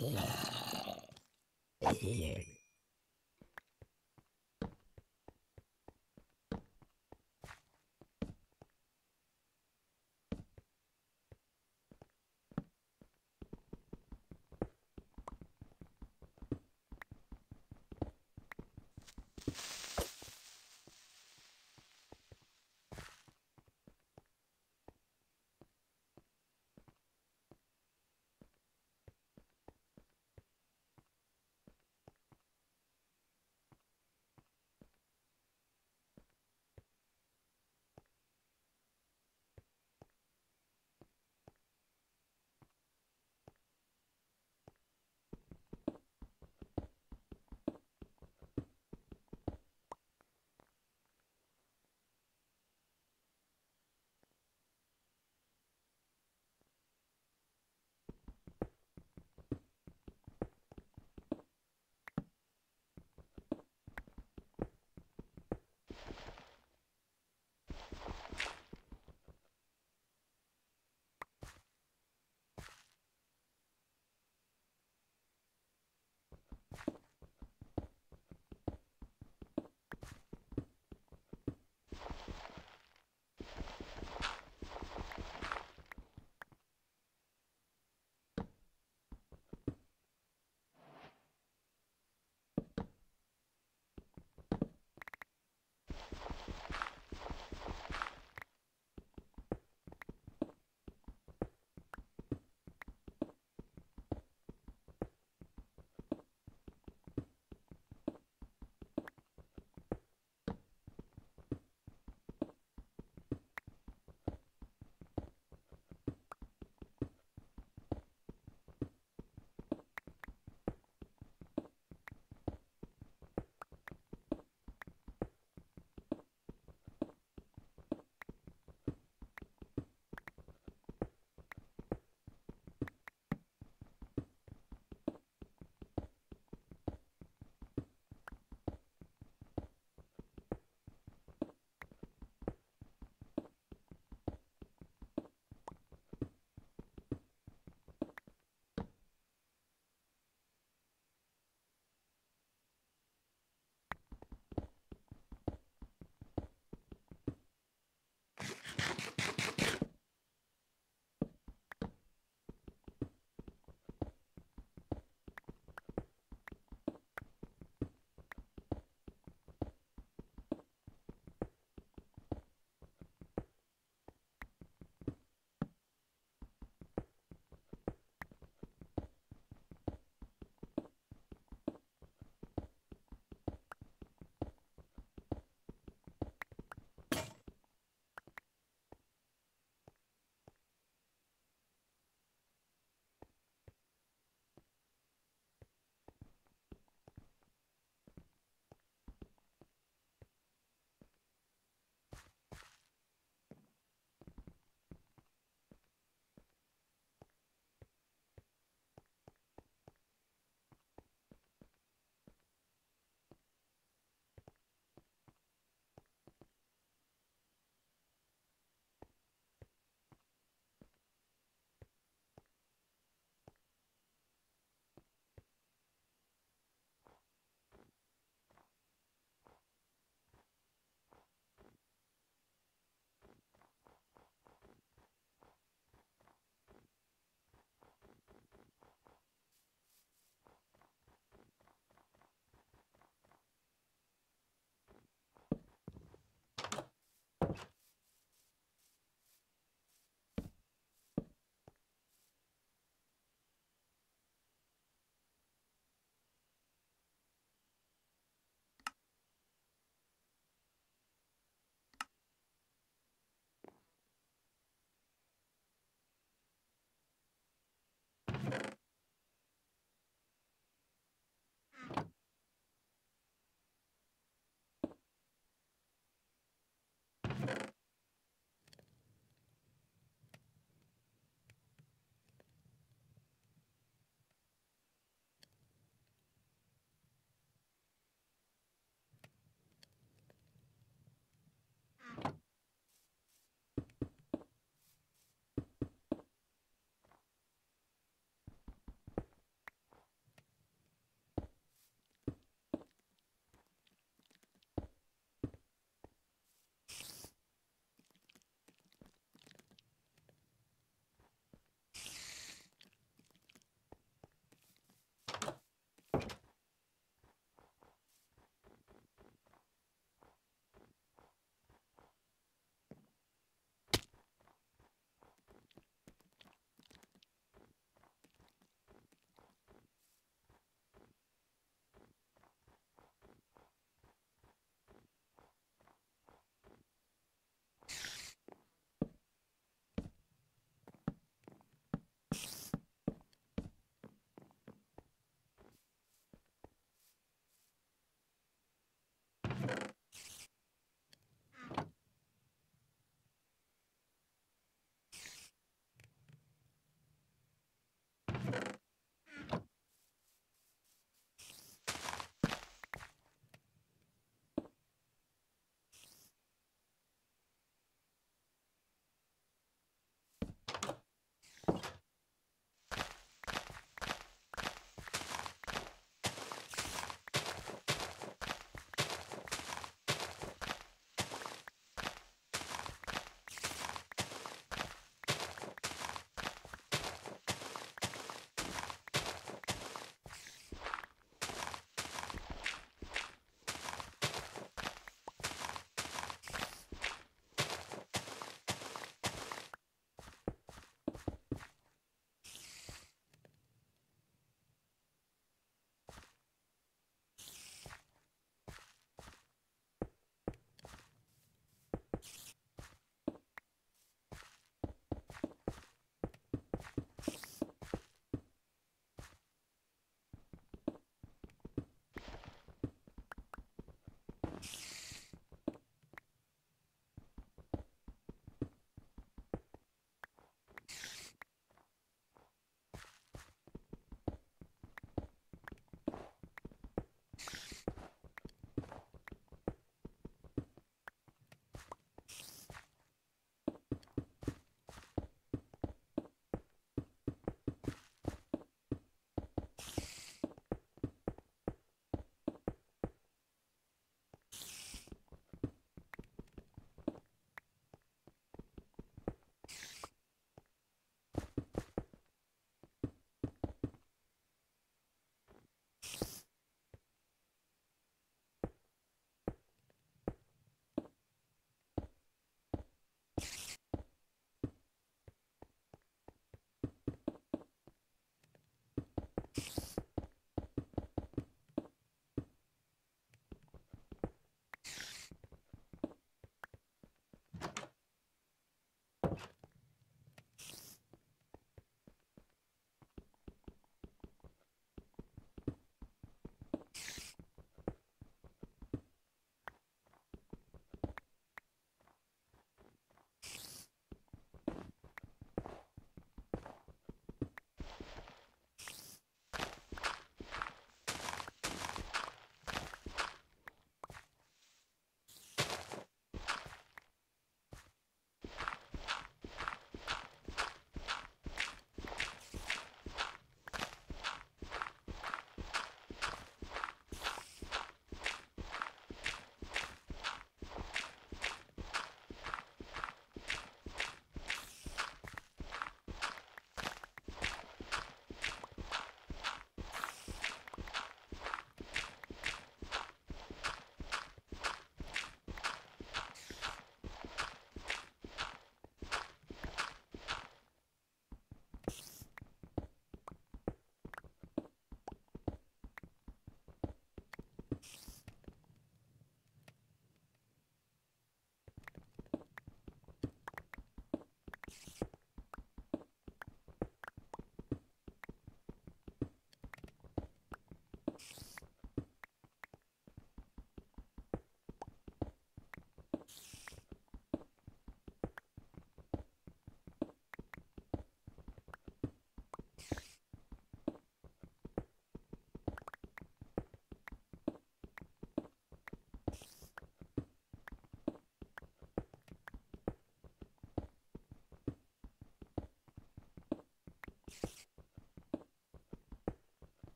Yeah.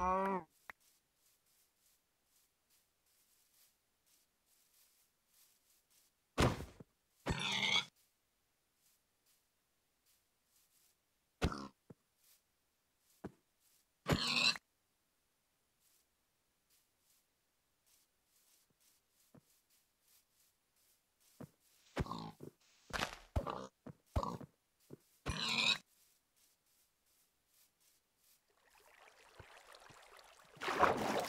Oh. you